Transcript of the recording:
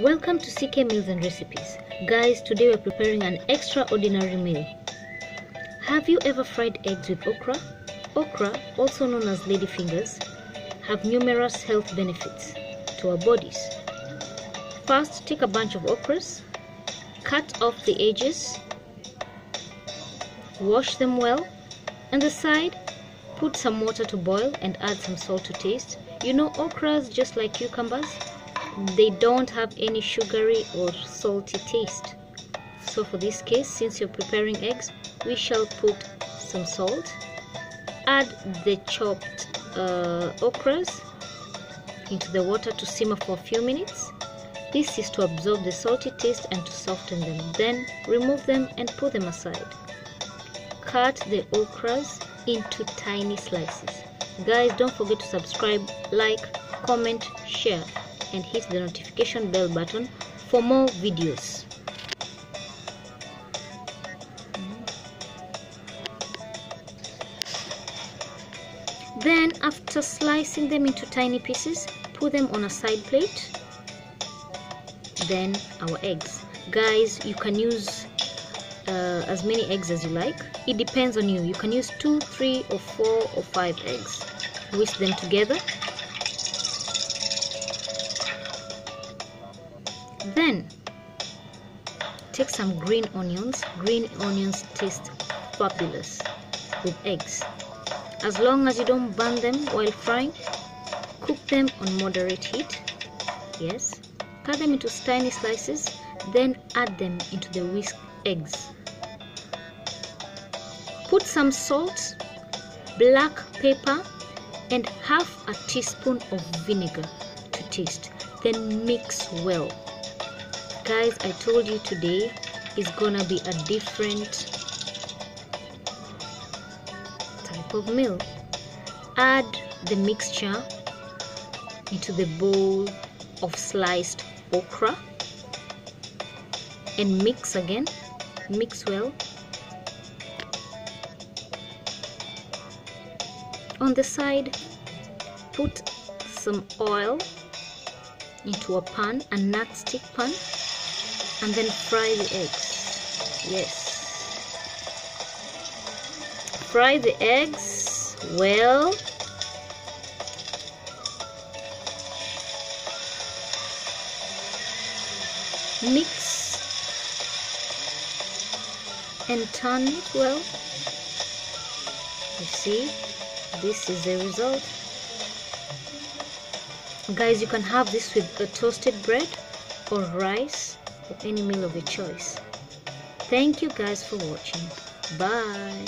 Welcome to CK Meals and Recipes. Guys, today we're preparing an extraordinary meal. Have you ever fried eggs with okra? Okra, also known as ladyfingers, have numerous health benefits to our bodies. First, take a bunch of okras, cut off the edges, wash them well, and the side, put some water to boil and add some salt to taste. You know okras just like cucumbers, they don't have any sugary or salty taste. So for this case, since you're preparing eggs, we shall put some salt, add the chopped uh, okras into the water to simmer for a few minutes. This is to absorb the salty taste and to soften them. Then remove them and put them aside. Cut the okras into tiny slices. Guys, don't forget to subscribe, like, comment, share and hit the notification bell button for more videos. Then after slicing them into tiny pieces, put them on a side plate. Then our eggs. Guys, you can use uh, as many eggs as you like. It depends on you. You can use two, three, or four, or five eggs. Whisk them together. Then take some green onions. Green onions taste fabulous with eggs. As long as you don't burn them while frying, cook them on moderate heat. Yes. Cut them into tiny slices, then add them into the whisked eggs. Put some salt, black pepper, and half a teaspoon of vinegar to taste. Then mix well. Guys, I told you today is gonna be a different type of meal. Add the mixture into the bowl of sliced okra and mix again. Mix well. On the side, put some oil into a pan, a non-stick pan, and then fry the eggs. Yes. Fry the eggs well. Mix and turn it well. You see, this is the result. Guys, you can have this with a toasted bread or rice or any meal of your choice. Thank you guys for watching. Bye.